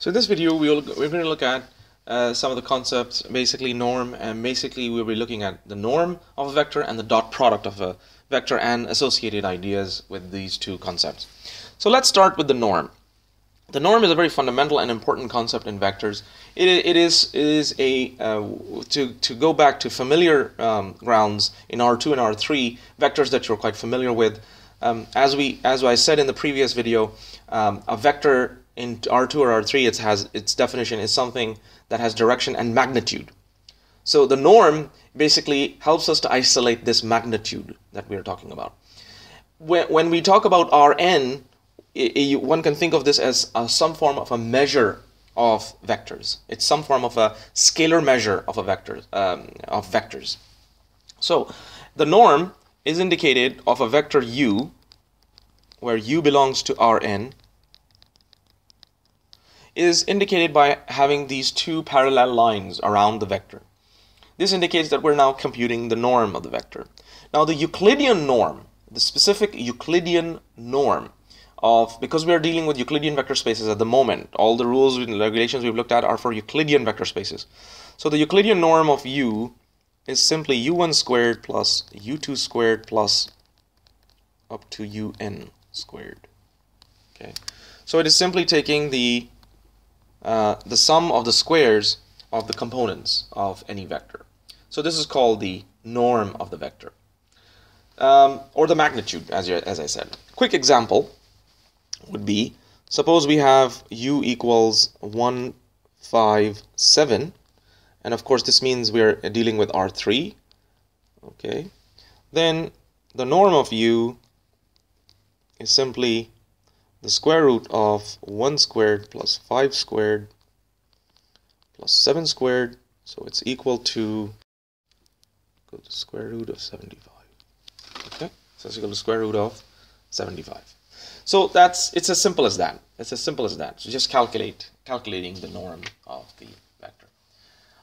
So in this video, we'll, we're going to look at uh, some of the concepts, basically norm, and basically we'll be looking at the norm of a vector and the dot product of a vector and associated ideas with these two concepts. So let's start with the norm. The norm is a very fundamental and important concept in vectors. It, it is it is a uh, to to go back to familiar um, grounds in R2 and R3 vectors that you're quite familiar with. Um, as we as I said in the previous video, um, a vector in R2 or R3 it has its definition is something that has direction and magnitude. So the norm basically helps us to isolate this magnitude that we are talking about. When, when we talk about Rn, it, it, one can think of this as some form of a measure of vectors. It's some form of a scalar measure of a vector um, of vectors. So the norm is indicated of a vector u, where u belongs to Rn, is indicated by having these two parallel lines around the vector. This indicates that we're now computing the norm of the vector. Now the Euclidean norm, the specific Euclidean norm of, because we are dealing with Euclidean vector spaces at the moment, all the rules and regulations we've looked at are for Euclidean vector spaces. So the Euclidean norm of u is simply u1 squared plus u2 squared plus up to un squared. Okay, so it is simply taking the uh, the sum of the squares of the components of any vector. So this is called the norm of the vector, um, or the magnitude, as, you, as I said. Quick example would be, suppose we have u equals 1, 5, 7, and of course this means we're dealing with R3, okay, then the norm of u is simply the square root of 1 squared plus 5 squared plus 7 squared so it's equal to go to square root of 75 okay so it's equal to the square root of 75 so that's it's as simple as that. It's as simple as that. So just calculate calculating the norm of the vector.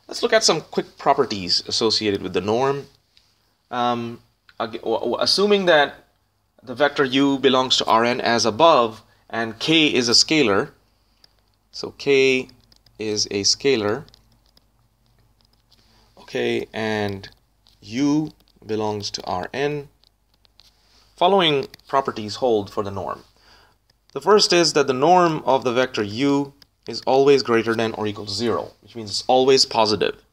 Let's look at some quick properties associated with the norm. Um, assuming that the vector u belongs to Rn as above and k is a scalar. So k is a scalar. Okay and u belongs to Rn. Following properties hold for the norm. The first is that the norm of the vector u is always greater than or equal to 0 which means it's always positive.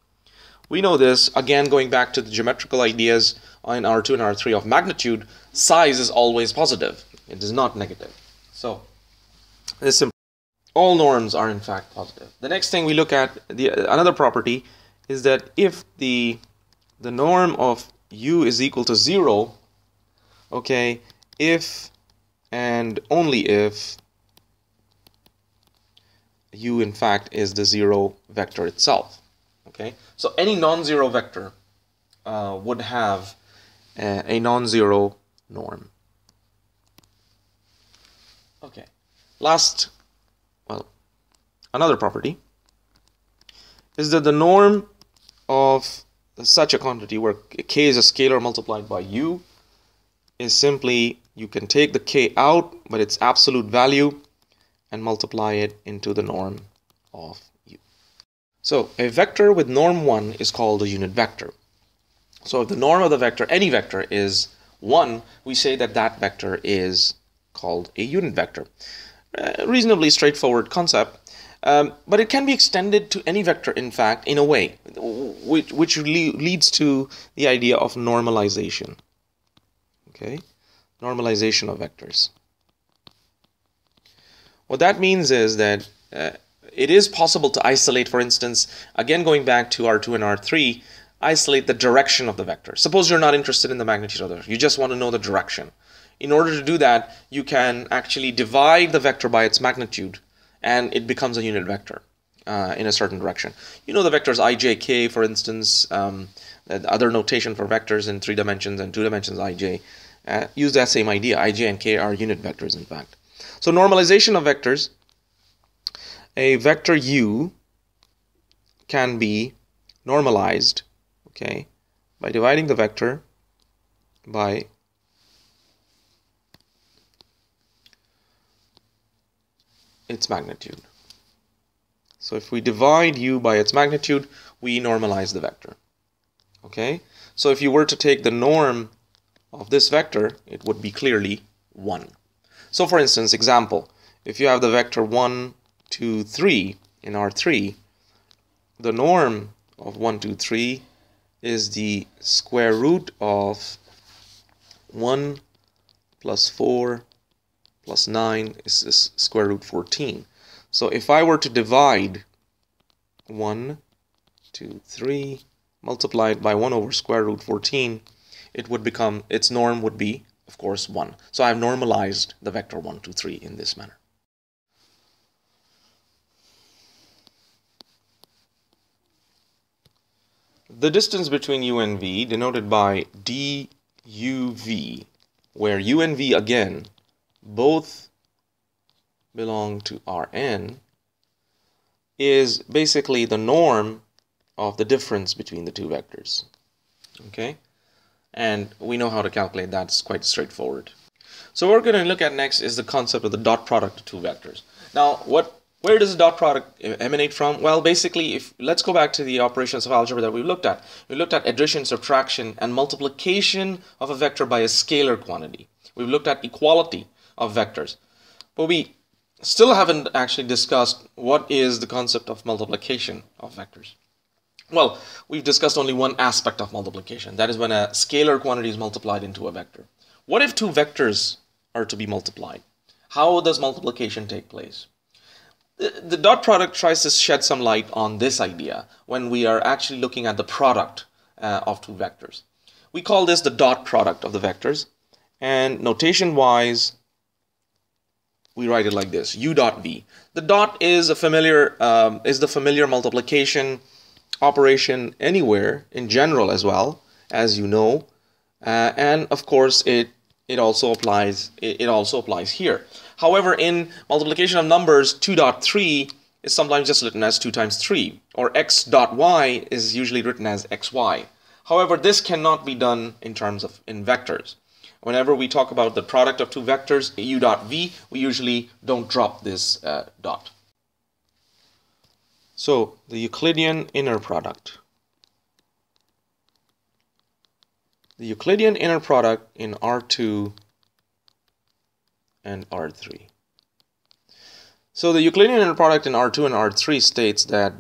We know this again going back to the geometrical ideas in R2 and R3 of magnitude size is always positive. It is not negative so this all norms are in fact positive. The next thing we look at the another property is that if the the norm of u is equal to 0 okay if and only if u in fact is the zero vector itself okay so any non-zero vector uh, would have a, a non-zero norm Okay. Last, well, another property is that the norm of such a quantity where k is a scalar multiplied by u is simply you can take the k out but its absolute value and multiply it into the norm of u. So a vector with norm 1 is called a unit vector. So if the norm of the vector, any vector, is 1, we say that that vector is called a unit vector. Uh, reasonably straightforward concept, um, but it can be extended to any vector, in fact, in a way, which, which le leads to the idea of normalization. Okay, normalization of vectors. What that means is that uh, it is possible to isolate, for instance, again going back to R2 and R3, isolate the direction of the vector. Suppose you're not interested in the magnitude of the vector, you just want to know the direction. In order to do that, you can actually divide the vector by its magnitude and it becomes a unit vector uh, in a certain direction. You know the vectors i, j, k, for instance, um, other notation for vectors in three dimensions and two dimensions ij. Uh, use that same idea. ij and k are unit vectors, in fact. So normalization of vectors, a vector u can be normalized, okay, by dividing the vector by its magnitude. So if we divide u by its magnitude, we normalize the vector. Okay? So if you were to take the norm of this vector, it would be clearly 1. So for instance, example, if you have the vector 1, 2, 3 in R3, the norm of 1, 2, 3 is the square root of 1 plus 4 plus 9 is, square root 14. So if I were to divide 1, 2, 3, multiplied by 1 over square root 14, it would become, its norm would be, of course, 1. So I've normalized the vector 1, 2, 3 in this manner. The distance between u and v, denoted by duv, where u and v again both belong to Rn, is basically the norm of the difference between the two vectors. Okay? And we know how to calculate that. It's quite straightforward. So what we're going to look at next is the concept of the dot product of two vectors. Now, what where does the dot product emanate from? Well, basically, if let's go back to the operations of algebra that we looked at. We looked at addition, subtraction, and multiplication of a vector by a scalar quantity. We've looked at equality of vectors. But we still haven't actually discussed what is the concept of multiplication of vectors. Well, we've discussed only one aspect of multiplication. That is when a scalar quantity is multiplied into a vector. What if two vectors are to be multiplied? How does multiplication take place? The, dot product tries to shed some light on this idea when we are actually looking at the product uh, of two vectors. We call this the dot product of the vectors. And notation wise, we write it like this u dot v. The dot is a familiar um, is the familiar multiplication operation anywhere in general as well as you know. Uh, and of course it it also applies it, it also applies here. However in multiplication of numbers 2 dot 3 is sometimes just written as 2 times 3 or x dot y is usually written as xy however this cannot be done in terms of in vectors whenever we talk about the product of two vectors, u dot v, we usually don't drop this uh, dot. So the Euclidean inner product. The Euclidean inner product in R2 and R3. So the Euclidean inner product in R2 and R3 states that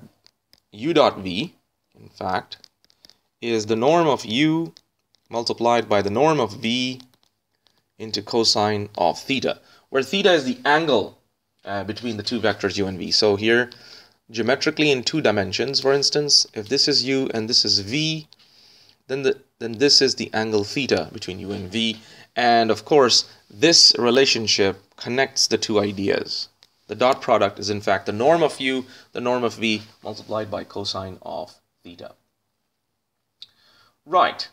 u dot v, in fact, is the norm of u multiplied by the norm of v into cosine of theta, where theta is the angle uh, between the two vectors u and v. So here, geometrically in two dimensions, for instance, if this is u and this is v, then, the, then this is the angle theta between u and v. And of course, this relationship connects the two ideas. The dot product is in fact the norm of u, the norm of v, multiplied by cosine of theta. Right.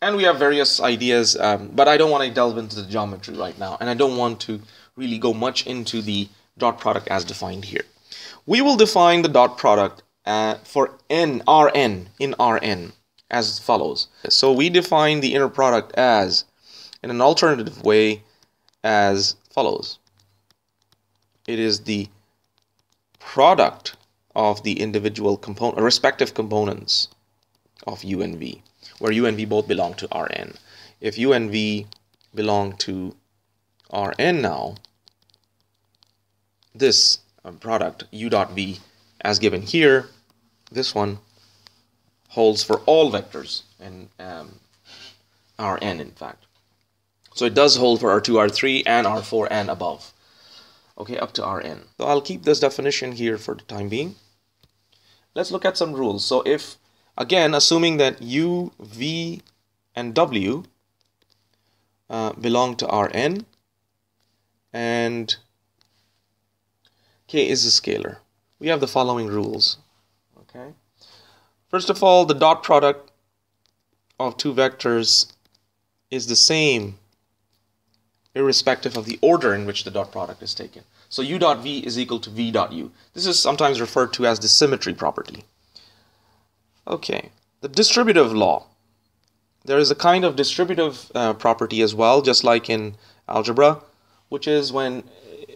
And we have various ideas, um, but I don't want to delve into the geometry right now, and I don't want to really go much into the dot product as defined here. We will define the dot product uh, for n, Rn, in Rn, as follows. So we define the inner product as, in an alternative way, as follows. It is the product of the individual component, respective components of u and v where u and v both belong to Rn. If u and v belong to Rn now, this uh, product u dot v as given here, this one holds for all vectors in um, Rn in fact. So it does hold for R2, R3, and R4 and above. Okay, up to Rn. So I'll keep this definition here for the time being. Let's look at some rules. So if Again, assuming that u, v, and w uh, belong to Rn and k is a scalar. We have the following rules. Okay. First of all, the dot product of two vectors is the same irrespective of the order in which the dot product is taken. So u dot v is equal to v dot u. This is sometimes referred to as the symmetry property. Okay, the distributive law. There is a kind of distributive uh, property as well, just like in algebra, which is when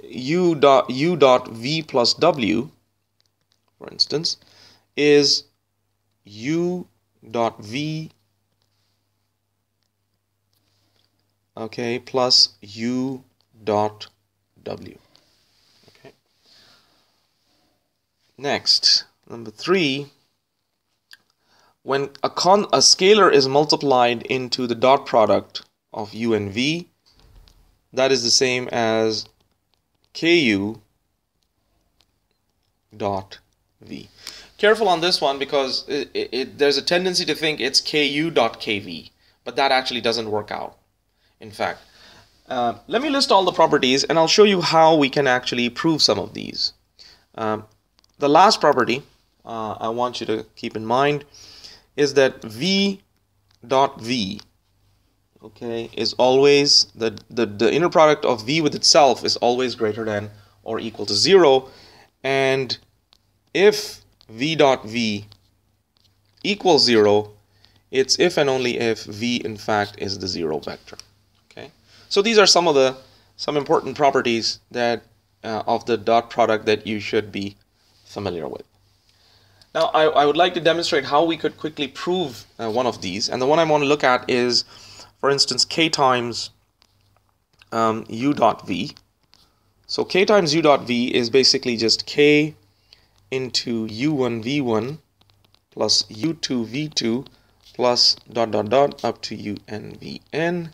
u dot u dot v plus w, for instance, is u dot v okay plus u dot w. Okay. Next number three when a con a scalar is multiplied into the dot product of u and v that is the same as ku dot v. Careful on this one because it, it, it, there's a tendency to think it's ku dot kv but that actually doesn't work out in fact. Uh, let me list all the properties and I'll show you how we can actually prove some of these. Um, the last property uh, I want you to keep in mind is that v dot v okay is always the, the the inner product of v with itself is always greater than or equal to zero. And if v dot v equals zero it's if and only if v in fact is the zero vector okay? So these are some of the some important properties that uh, of the dot product that you should be familiar with now I, I would like to demonstrate how we could quickly prove uh, one of these and the one I want to look at is for instance, k times um, u dot v. So k times u dot v is basically just k into u1 v1 plus u2 v2 plus dot dot dot up to un vn.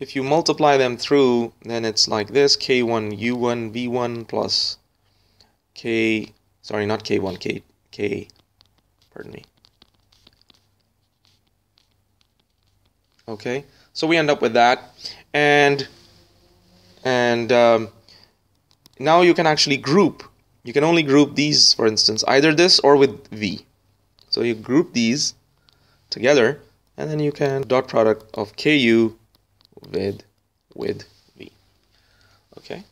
If you multiply them through, then it's like this, k1 u1 v1 plus k, sorry, not k1, k, k, pardon me, okay so we end up with that. And and um, now you can actually group. You can only group these for instance either this or with v. So you group these together and then you can dot product of ku with with v. Okay?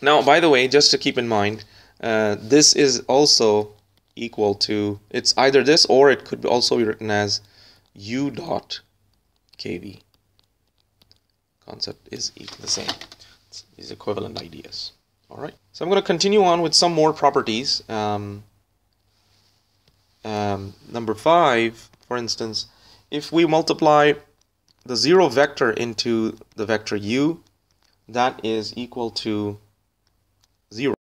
Now by the way just to keep in mind uh, this is also equal to it's either this or it could also be written as u dot kV. Concept is the same. It's these equivalent ideas. All right. So I'm going to continue on with some more properties. Um, um, number five, for instance, if we multiply the zero vector into the vector u, that is equal to zero.